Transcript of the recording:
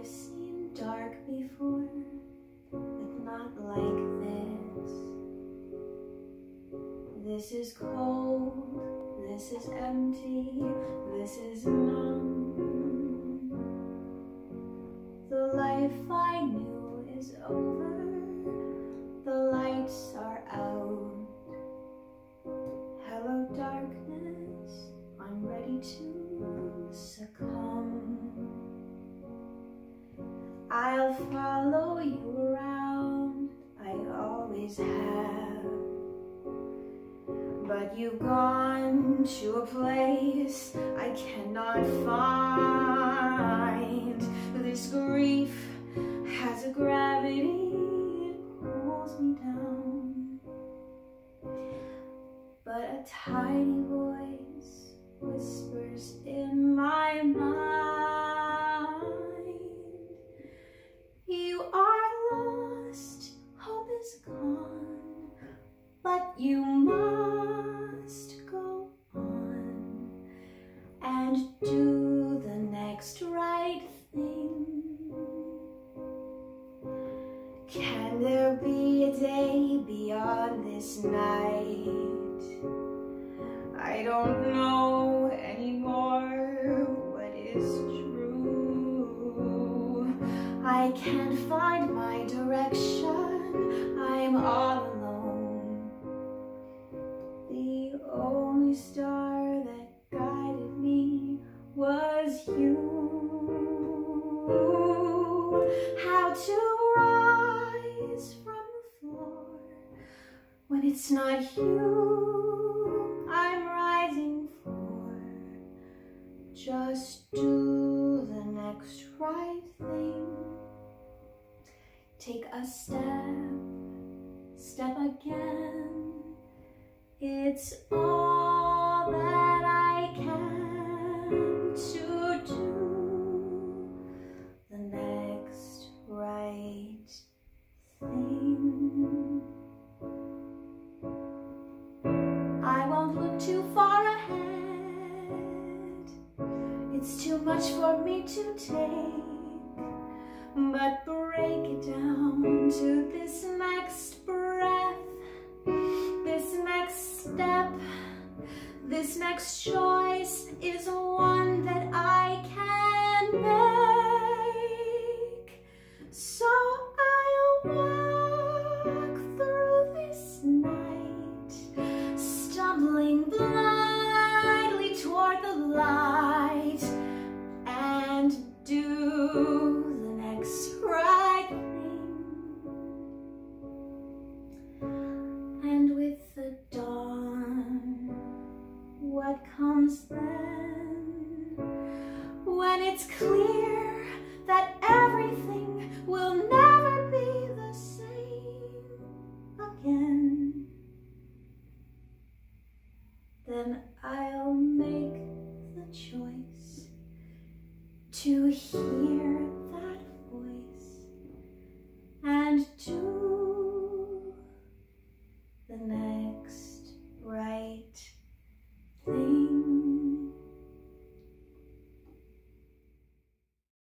I've seen dark before, but not like this. This is cold, this is empty, this is numb. I'll follow you around, I always have. But you've gone to a place I cannot find. This grief has a gravity, it pulls me down. But a tiny voice and do the next right thing. Can there be a day beyond this night? I don't know anymore what is true. I can't find my direction. I'm all alone. How to rise from the floor when it's not you I'm rising for. Just do the next right thing. Take a step, step again. It's all too much for me to take. But break it down to this next breath, this next step, this next choice is one that I can make. So I'll walk through this night, stumbling blindly toward the light, what comes then? When it's clear that everything will never be the same again, then I'll make the choice to hear